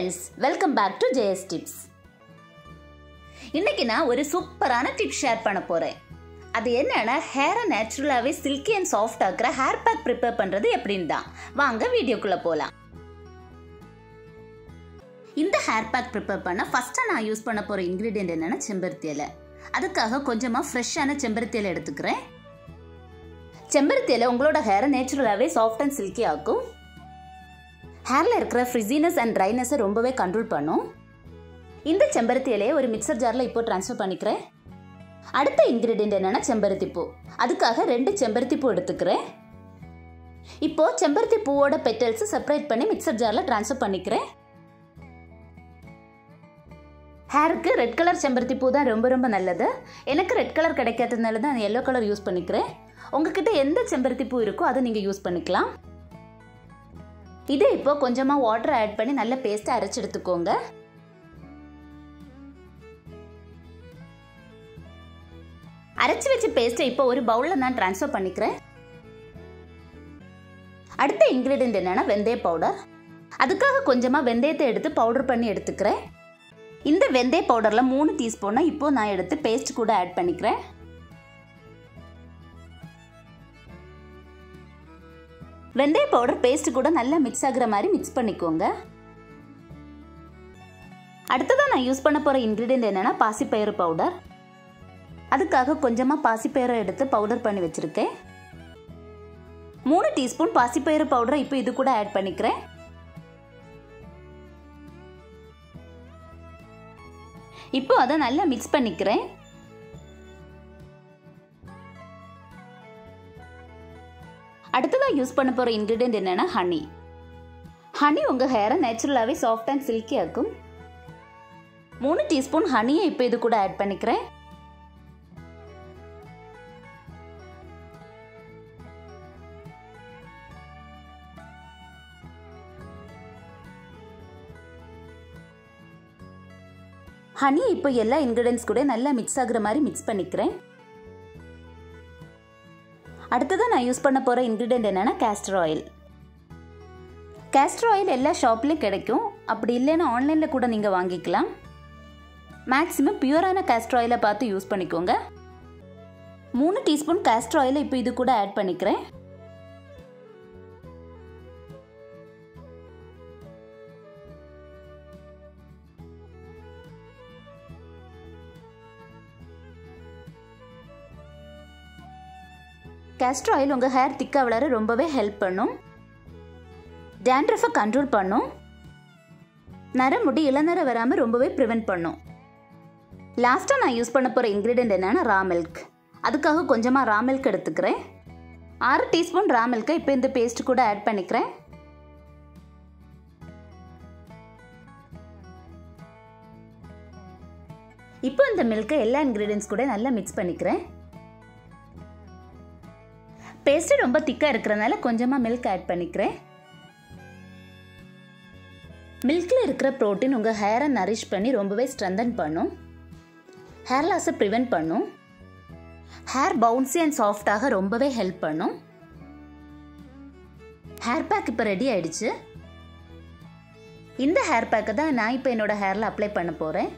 Friends welcome back to Jaya's tips இன்னைக்கு நான் ஒரு சூப்பரான டிப் ஷேர் பண்ண போறேன். அது என்னன்னா ஹேரை நேச்சுரலாகவே சில்கி அண்ட் சாஃப்ட் ஆக்குற ஹேர் பேக் ப்ரிப்பேர் பண்ணுறது எப்படின்னு தான் வாங்க வீடியோக்குள்ளே போகலாம் இந்த ஹேர் பேக் ப்ரிப்பேர் பண்ண ஃபர்ஸ்ட்டாக நான் யூஸ் பண்ண போகிற இன்க்ரீடியன்ட் என்னன்னா செம்பருத்தி இலை. அதுக்காக கொஞ்சமாக ஃப்ரெஷ்ஷான செம்பருத்தி இலை எடுத்துக்கிறேன். செம்பருத்தி இலை உங்களோட ஹேரை நேச்சுரலாகவே சாஃப்ட் அண்ட் சில்கி ஆக்கும். ஹேரில் இருக்கிற ஃப்ரிஸினஸ் அண்ட் ட்ரைனஸை ரொம்பவே கண்ட்ரோல் பண்ணும். இந்த செம்பருத்தி இலையை ஒரு மிக்சர் ஜாரில் இப்போ ட்ரான்ஸ்ஃபர் பண்ணிக்கிறேன். அடுத்த இன்க்ரீடியன்ட் என்னென்னா செம்பருத்தி பூ அதுக்காக ரெண்டு செம்பருத்தி பூ எடுத்துக்கிறேன். இப்போ செம்பருத்தி பூவோட பெட்டல்ஸை செப்பரேட் பண்ணி மிக்சர் ஜாரில் ட்ரான்ஸ்ஃபர் பண்ணிக்கிறேன். ஹேருக்கு ரெட் கலர் செம்பருத்தி பூ தான் ரொம்ப ரொம்ப நல்லது. எனக்கு ரெட் கலர் கிடைக்காததுனால தான் எல்லோ கலர் யூஸ் பண்ணிக்கிறேன். உங்ககிட்ட எந்த செம்பருத்தி பூ இருக்கோ அதை நீங்கள் யூஸ் பண்ணிக்கலாம். இதை இப்போ கொஞ்சமாக வாட்டர் ஆட் பண்ணி நல்ல பேஸ்ட்டை அரைச்சி எடுத்துக்கோங்க. அரைச்சி வச்ச பேஸ்ட்டை இப்போ ஒரு பவுலில் நான் ட்ரான்ஸ்ஃபர் பண்ணிக்கிறேன். அடுத்த இன்க்ரீடியன்ட் என்னென்னா வெந்தய பவுடர் அதுக்காக கொஞ்சமாக வெந்தயத்தை எடுத்து பவுடர் பண்ணி எடுத்துக்கிறேன். இந்த வெந்தய பவுடரில் மூணு டீஸ்பூனை இப்போது நான் எடுத்து பேஸ்ட் கூட ஆட் பண்ணிக்கிறேன். வெந்தய பவுடர் பேஸ்ட் கூட நல்லா மிக்ஸ் ஆகுற மாதிரி மிக்ஸ் பண்ணிக்கோங்க. அடுத்ததாக நான் யூஸ் பண்ண போகிற இன்க்ரீடியன்ட் என்னென்னா பாசிப்பயிறு பவுடர் அதுக்காக கொஞ்சமாக பாசிப்பயிறை எடுத்து பவுடர் பண்ணி வச்சுருக்கேன். மூணு டீஸ்பூன் பாசிப்பயிறு பவுடரை இப்போ இது கூட ஆட் பண்ணிக்கிறேன். இப்போ அதை நல்லா மிக்ஸ் பண்ணிக்கிறேன். அடுத்ததாக யூஸ் பண்ண போகிற இன்க்ரீடியன்ட் என்னென்னா ஹனி ஹனி உங்கள் ஹேரை நேச்சுரலாகவே சாஃப்ட் அண்ட் சில்கி ஆக்கும். மூணு டீஸ்பூன் ஹனியை இப்போ இது கூட ஆட் பண்ணிக்கிறேன். ஹனி இப்போ எல்லா இன்க்ரீடியன்ஸ் கூட நல்லா மிக்ஸ் ஆகுற மாதிரி மிக்ஸ் பண்ணிக்கிறேன். நான் யூஸ் பண்ண போகிற இன்க்ரீடியன்ட் என்னென்னா கேஸ்டர் ஆயில் கேஸ்டர் ஆயில் எல்லா ஷாப்லேயும் கிடைக்கும். அப்படி இல்லைன்னா ஆன்லைனில் கூட நீங்கள் வாங்கிக்கலாம். மேக்ஸிமம் பியூரான கேஸ்டர் ஆயிலை பார்த்து யூஸ் பண்ணிக்கோங்க. மூணு டீஸ்பூன் கேஸ்டர் ஆயிலை இப்போ இது கூட ஆட் பண்ணிக்கிறேன். கேஸ்டர் ஆயில் உங்கள் ஹேர் திக்காக வளர ரொம்பவே ஹெல்ப் பண்ணும். டேண்ட்ரஃபை கண்ட்ரோல் பண்ணும். நரமுடி இளநர வராமல் ரொம்பவே ப்ரிவெண்ட் பண்ணும். லாஸ்ட்டாக நான் யூஸ் பண்ண போகிற இன்க்ரீடியன்ட் என்னென்னா ரா மில்க் அதுக்காக கொஞ்சமாக ரா மில்க் எடுத்துக்கிறேன். ஆறு டீஸ்பூன் ரா மில்க்கை இப்போ இந்த பேஸ்ட் கூட ஆட் பண்ணிக்கிறேன். இப்போ இந்த மில்க்கை எல்லா இன்க்ரீடியன்ஸ் கூட நல்லா மிக்ஸ் பண்ணிக்கிறேன். பேஸ்ட்டு ரொம்ப திக்காக இருக்கிறனால கொஞ்சமாக மில்க் ஆட் பண்ணிக்கிறேன். மில்கில் இருக்கிற ப்ரோட்டீன் உங்கள் ஹேரை நரிஷ் பண்ணி ரொம்பவே ஸ்ட்ரென்தன் பண்ணும். ஹேர் லாஸை ப்ரிவெண்ட் பண்ணும். ஹேர் பவுன்சி அண்ட் சாஃப்டாக ரொம்பவே ஹெல்ப் பண்ணும். ஹேர் பேக் இப்போ ரெடி ஆயிடுச்சு. இந்த ஹேர் பேக்கை தான் நான் இப்போ என்னோட ஹேரில் அப்ளை பண்ண போகிறேன்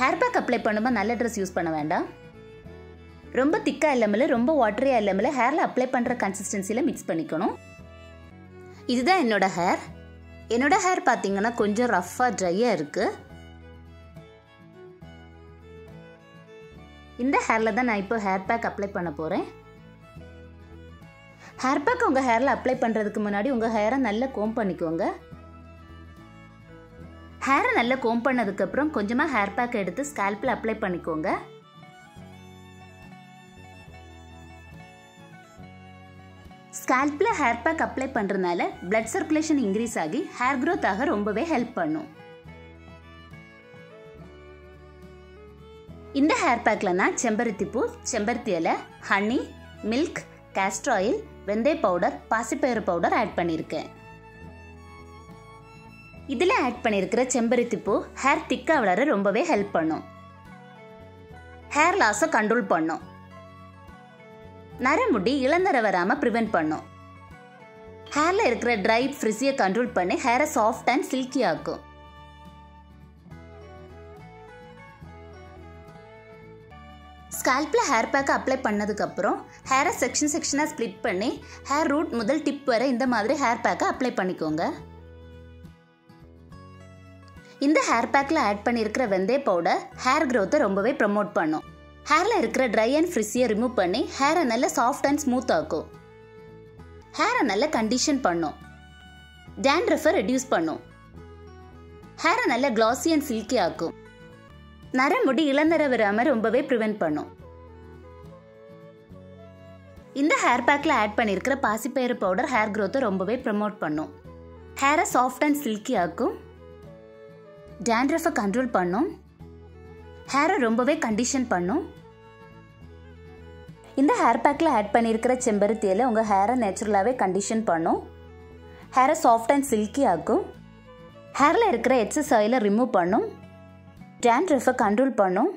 ஹேர் பேக் அப்ளை பண்ணும்போது நல்ல ட்ரெஸ் யூஸ் பண்ண வேண்டாம். ரொம்ப திக்காக இல்லாமல் ரொம்ப வாட்டரியாக இல்லாமல் ஹேரில் அப்ளை பண்ணுற கன்சிஸ்டன்சியில் மிக்ஸ் பண்ணிக்கணும். இதுதான் என்னோட ஹேர் என்னோட ஹேர் பார்த்தீங்கன்னா கொஞ்சம் ரஃப்பாக ட்ரையாக இருக்குது இந்த ஹேரில் தான் நான் இப்போ ஹேர் பேக் அப்ளை பண்ண போகிறேன் ஹேர் பேக் உங்கள் ஹேரில் அப்ளை பண்ணுறதுக்கு முன்னாடி உங்கள் ஹேரை நல்லா கோம் பண்ணிக்கோங்க. ஹேரை நல்லா கோம் பண்ணதுக்கப்புறம் கொஞ்சமாக ஹேர் பேக் எடுத்து ஸ்கேல்பில் அப்ளை பண்ணிக்கோங்க. ஸ்கேல்பில் ஹேர் பேக் அப்ளை பண்ணுறதுனால பிளட் சர்க்குலேஷன் இன்க்ரீஸ் ஆகி ஹேர் க்ரோத் ஆக ரொம்பவே ஹெல்ப் பண்ணும். இந்த ஹேர் பேக்கில் நான் செம்பருத்தி பூ செம்பருத்தி இலை ஹனி மில்க் கேஸ்டர் ஆயில் வெந்தய பவுடர் பாசிப்பயிறு பவுடர் ஆட் பண்ணியிருக்கேன். இதில் ஆட் பண்ணியிருக்கிற செம்பருத்தி பூ ஹேர் திக்காக வளர ரொம்பவே ஹெல்ப் பண்ணும். ஹேர் லாஸை கண்ட்ரோல் பண்ணும். நரமுடி இளந்தர வராமல் ப்ரிவென்ட் பண்ணும். ஹேரில் இருக்கிற ட்ரை ஃப்ரிஸியை கண்ட்ரோல் பண்ணி ஹேரை சாஃப்ட் அண்ட் சில்கி ஆக்கும். ஸ்கால்பில் ஹேர் பேக்கை அப்ளை பண்ணதுக்கப்புறம் ஹேரை செக்ஷன் செக்ஷனாக ஸ்ப்ளிட் பண்ணி ஹேர் ரூட் முதல் டிப் வரை இந்த மாதிரி ஹேர் பேக்கை அப்ளை பண்ணிக்கோங்க. இந்த ஹேர் பேக்கில் ஆட் பண்ணியிருக்கிற வெந்தய பவுடர் ஹேர் க்ரோத்தை ரொம்பவே ப்ரமோட் பண்ணும். ஹேரில் இருக்கிற ட்ரை அண்ட் ஃப்ரிஸியை ரிமூவ் பண்ணி ஹேரை நல்ல சாஃப்ட் அண்ட் ஸ்மூத் ஆக்கும். ஹேரை நல்ல கண்டிஷன் பண்ணும். டேண்ட்ரஃபை ரெடியூஸ் பண்ணும். ஹேரை நல்ல கிளாசி அண்ட் சில்கி ஆக்கும். நரமுடி இளநர வராமல் ரொம்பவே ப்ரிவென்ட் பண்ணும். இந்த ஹேர் பேக்கில் ஆட் பண்ணியிருக்கிற பாசிப்பயிறு பவுடர் ஹேர் க்ரோத்தை ரொம்பவே ப்ரமோட் பண்ணும். ஹேரை சாஃப்ட் அண்ட் சில்கி ஆக்கும். டேண்ட்ரஃபை கண்ட்ரோல் பண்ணும். ஹேரை ரொம்பவே கண்டிஷன் பண்ணும். இந்த ஹேர் பேக்கில் ஆட் பண்ணியிருக்கிற செம்பருத்தியில் உங்கள் ஹேரை நேச்சுரலாகவே கண்டிஷன் பண்ணும். ஹேரை சாஃப்ட் அண்ட் சில்கி ஆக்கும். ஹேரில் இருக்கிற எக்ஸஸ் ஆயிலை ரிமூவ் பண்ணும் டேண்ட்ரஃபை கண்ட்ரோல் பண்ணும்.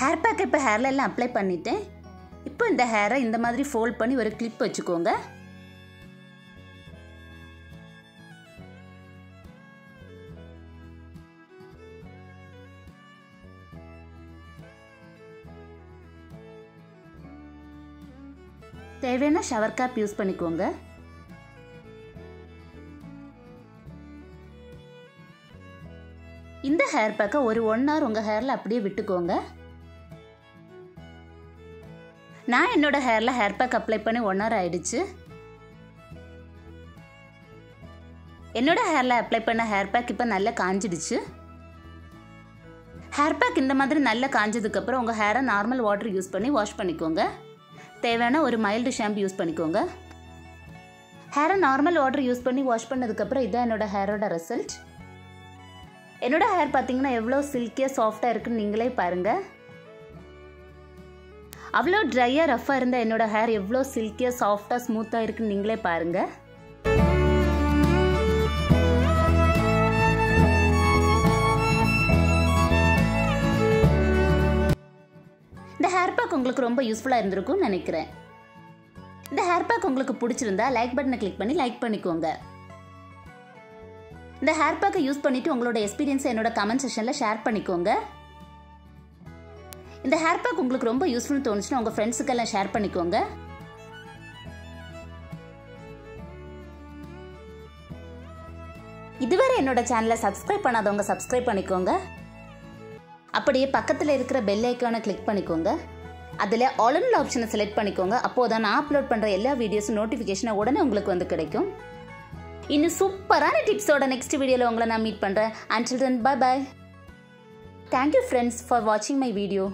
ஹேர் பேக் இப்போ ஹேரில் எல்லாம் அப்ளை பண்ணிட்டேன். இப்போ இந்த ஹேரை இந்த மாதிரி ஃபோல்ட் பண்ணி ஒரு கிளிப் வச்சுக்கோங்க. தேவையான ஷவர் கேப் யூஸ் பண்ணிக்கோங்க. இந்த ஹேர் பேக்கை ஒரு ஒன் ஹவர் உங்கள் ஹேரில் அப்படியே விட்டுக்கோங்க. நான் என்னோட ஹேரில் ஹேர் பேக் அப்ளை பண்ணி ஒன் ஹவர் ஆயிடுச்சு. என்னோட ஹேரில் அப்ளை பண்ண ஹேர் பேக் இப்போ நல்லா காஞ்சிடுச்சு. ஹேர் பேக் இந்த மாதிரி நல்லா காஞ்சதுக்கப்புறம் உங்கள் ஹேரை நார்மல் வாட்டர் யூஸ் பண்ணி வாஷ் பண்ணிக்கோங்க. தேவையான ஒரு மைல்டு ஷாம்பு யூஸ் பண்ணிக்கோங்க. ஹேரை நார்மல் வாட்டர் யூஸ் பண்ணி வாஷ் பண்ணதுக்கப்புறம் இதான் என்னோட ஹேரோட ரிசல்ட் என்னோட ஹேர் பார்த்தீங்கன்னா எவ்வளோ சில்கியாக சாஃப்டாக இருக்குன்னு நீங்களே பாருங்கள் அவ்வளோ ட்ரையாக ரஃப்பாக இருந்தால் என்னோட ஹேர் எவ்வளோ சில்கியாக சாஃப்டாக ஸ்மூத்தாக இருக்குன்னு நீங்களே பாருங்கள் ஹேர் பேக் உங்களுக்கு ரொம்ப யூஸ்ஃபுல்லாக இருந்திருக்கும்னு நினைக்கிறேன். இந்த ஹேர் பேக் உங்களுக்கு பிடிச்சிருந்தா லைக் பட்டனை கிளிக் பண்ணி லைக் பண்ணிக்கோங்க. இந்த ஹேர் பேக்கை யூஸ் பண்ணிட்டு உங்களோட எக்ஸ்பீரியன்ஸை என்னோட கமெண்ட் செஷனில் ஷேர் பண்ணிக்கோங்க. இந்த ஹேர் பேக் உங்களுக்கு ரொம்ப யூஸ்ஃபுல் தோணுச்சுன்னா உங்கள் ஃப்ரெண்ட்ஸுக்கெல்லாம் ஷேர் பண்ணிக்கோங்க. இதுவரை என்னோட சேனலை சப்ஸ்கிரைப் பண்ணாதவங்க சப்ஸ்கிரைப் பண்ணிக்கோங்க. அப்படியே பக்கத்தில் இருக்கிற பெல் ஐக்கானை கிளிக் பண்ணிக்கோங்க. அதில் ஆல் ஆப்ஷனை செலக்ட் பண்ணிக்கோங்க. அப்போது தான் நான் அப்லோட் பண்ணுற எல்லா வீடியோஸும் நோட்டிஃபிகேஷனை உடனே உங்களுக்கு வந்து கிடைக்கும். இன்னும் சூப்பரான டிப்ஸோட நெக்ஸ்ட் வீடியோவில் உங்களை நான் மீட் பண்ணுறேன் and children bye bye thank you friends for வாட்சிங் மை வீடியோ